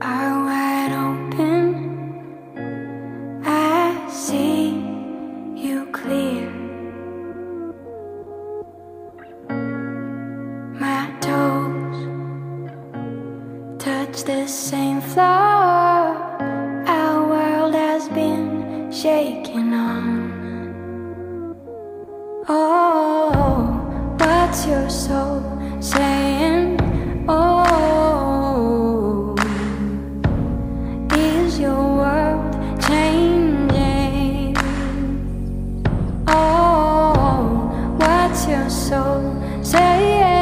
are wide open. I see you clear. My toes touch the same floor our world has been shaken on. Oh, what's your soul saying? soul. Say yeah.